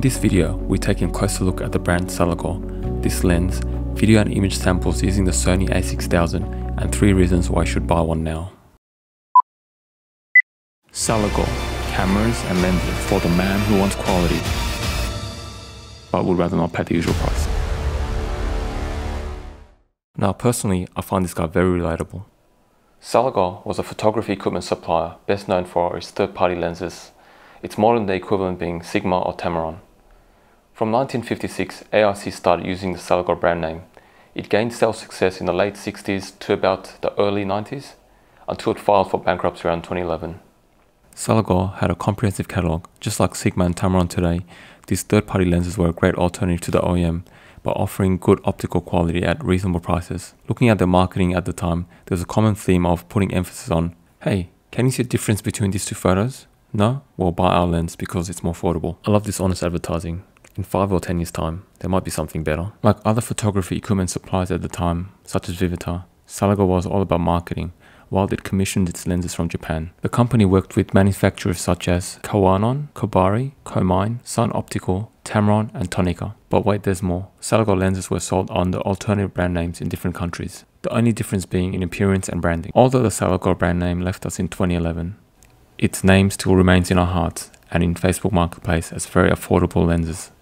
In this video, we're taking a closer look at the brand Soligor, this lens, video and image samples using the Sony a6000 and 3 reasons why you should buy one now. Soligor, cameras and lenses for the man who wants quality, but would rather not pay the usual price. Now personally, I find this guy very relatable. Soligor was a photography equipment supplier best known for its third-party lenses, its modern-day equivalent being Sigma or Tamron. From 1956, AIC started using the Soligor brand name. It gained sales success in the late 60s to about the early 90s, until it filed for bankruptcy around 2011. Soligor had a comprehensive catalogue. Just like Sigma and Tamron today, these third-party lenses were a great alternative to the OEM by offering good optical quality at reasonable prices. Looking at their marketing at the time, there was a common theme of putting emphasis on, hey, can you see a difference between these two photos? No? Well, buy our lens because it's more affordable. I love this honest advertising. In 5 or 10 years time, there might be something better. Like other photography equipment suppliers at the time, such as Vivitar, Soligor was all about marketing, while it commissioned its lenses from Japan. The company worked with manufacturers such as Kawanon, Kobori, Komine, Sun Optical, Tamron, and Tokina. But wait, there's more. Soligor lenses were sold under alternative brand names in different countries, the only difference being in appearance and branding. Although the Soligor brand name left us in 2011, its name still remains in our hearts and in Facebook Marketplace as very affordable lenses.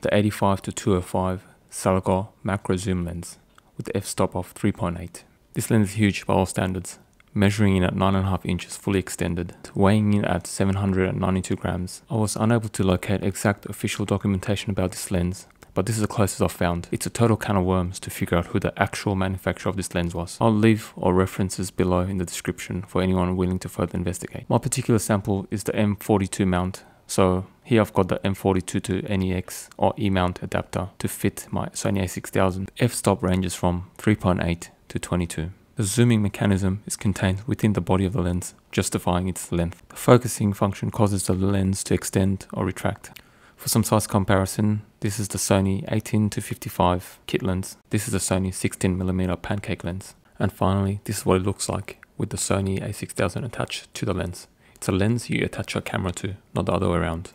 The 85 to 205 Soligor macro zoom lens with f-stop of 3.8. This lens is huge by all standards, measuring in at 9.5 inches fully extended, weighing in at 792 grams. I was unable to locate exact official documentation about this lens, but this is the closest I've found. It's a total can of worms to figure out who the actual manufacturer of this lens was. I'll leave all references below in the description for anyone willing to further investigate. My particular sample is the M42 mount, so here I've got the M42 to NEX or E-mount adapter to fit my Sony a6000. F-stop ranges from 3.8 to 22. The zooming mechanism is contained within the body of the lens, justifying its length. The focusing function causes the lens to extend or retract. For some size comparison, this is the Sony 18-55 kit lens. This is the Sony 16mm pancake lens. And finally, this is what it looks like with the Sony a6000 attached to the lens. It's a lens you attach your camera to, not the other way around.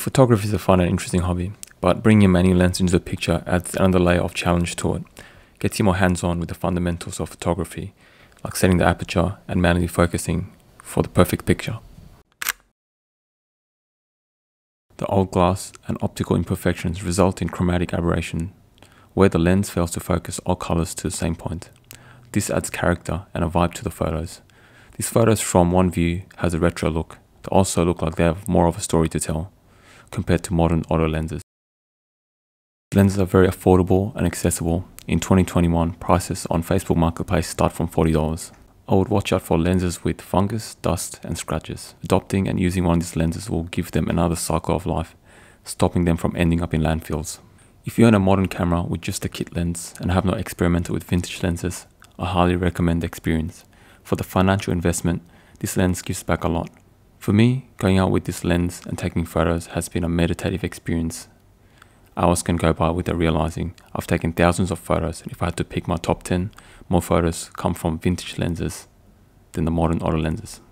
Photography is a fun and interesting hobby, but bringing a manual lens into the picture adds another layer of challenge to it. Gets you more hands-on with the fundamentals of photography, like setting the aperture and manually focusing for the perfect picture. The old glass and optical imperfections result in chromatic aberration, where the lens fails to focus all colors to the same point. This adds character and a vibe to the photos. These photos from one view has a retro look. They also look like they have more of a story to tell compared to modern auto lenses. Lenses are very affordable and accessible. In 2021, prices on Facebook Marketplace start from $40. I would watch out for lenses with fungus, dust, and scratches. Adopting and using one of these lenses will give them another cycle of life, stopping them from ending up in landfills. If you own a modern camera with just a kit lens and have not experimented with vintage lenses, I highly recommend the experience. For the financial investment, this lens gives back a lot. For me, going out with this lens and taking photos has been a meditative experience. Hours can go by without realizing I've taken thousands of photos and if I had to pick my top 10, more photos come from vintage lenses than the modern auto lenses.